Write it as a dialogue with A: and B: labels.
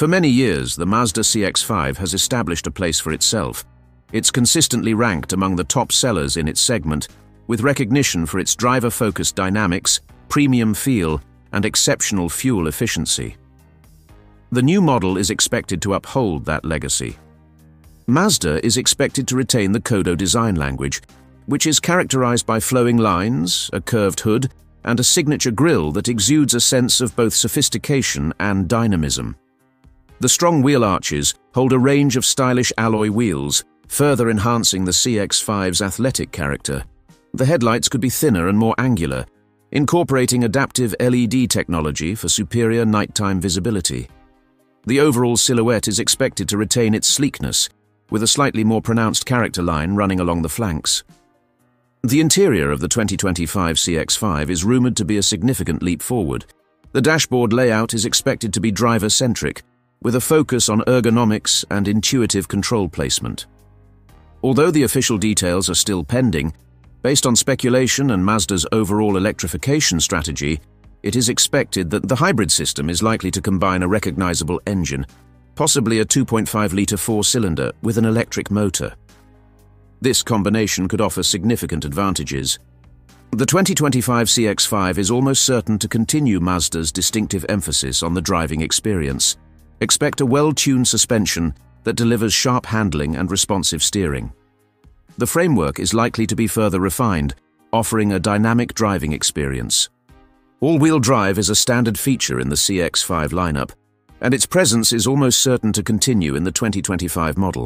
A: For many years, the Mazda CX-5 has established a place for itself. It's consistently ranked among the top sellers in its segment, with recognition for its driver-focused dynamics, premium feel, and exceptional fuel efficiency. The new model is expected to uphold that legacy. Mazda is expected to retain the Kodo design language, which is characterized by flowing lines, a curved hood, and a signature grille that exudes a sense of both sophistication and dynamism. The strong wheel arches hold a range of stylish alloy wheels, further enhancing the CX-5's athletic character. The headlights could be thinner and more angular, incorporating adaptive LED technology for superior nighttime visibility. The overall silhouette is expected to retain its sleekness, with a slightly more pronounced character line running along the flanks. The interior of the 2025 CX-5 is rumoured to be a significant leap forward. The dashboard layout is expected to be driver-centric, with a focus on ergonomics and intuitive control placement. Although the official details are still pending, based on speculation and Mazda's overall electrification strategy, it is expected that the hybrid system is likely to combine a recognizable engine, possibly a 2.5-litre four-cylinder with an electric motor. This combination could offer significant advantages. The 2025 CX-5 is almost certain to continue Mazda's distinctive emphasis on the driving experience. Expect a well-tuned suspension that delivers sharp handling and responsive steering. The framework is likely to be further refined, offering a dynamic driving experience. All-wheel drive is a standard feature in the CX-5 lineup, and its presence is almost certain to continue in the 2025 model.